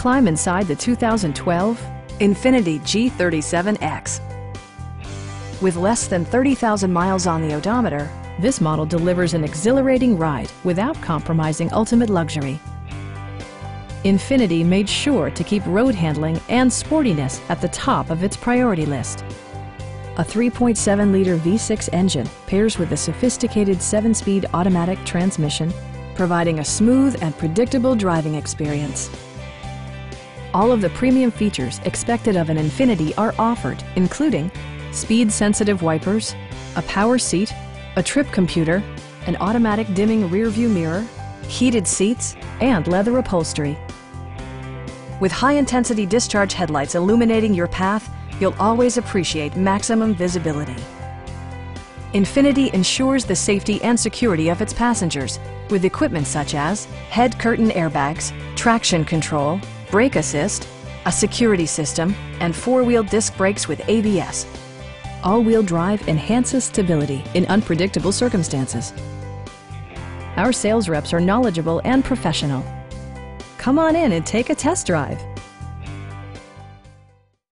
climb inside the 2012 Infiniti G37X. With less than 30,000 miles on the odometer, this model delivers an exhilarating ride without compromising ultimate luxury. Infiniti made sure to keep road handling and sportiness at the top of its priority list. A 3.7-liter V6 engine pairs with a sophisticated 7-speed automatic transmission, providing a smooth and predictable driving experience. All of the premium features expected of an Infiniti are offered, including speed-sensitive wipers, a power seat, a trip computer, an automatic dimming rearview mirror, heated seats, and leather upholstery. With high-intensity discharge headlights illuminating your path, you'll always appreciate maximum visibility. Infiniti ensures the safety and security of its passengers with equipment such as head curtain airbags, traction control, brake assist, a security system, and four-wheel disc brakes with ABS. All-wheel drive enhances stability in unpredictable circumstances. Our sales reps are knowledgeable and professional. Come on in and take a test drive.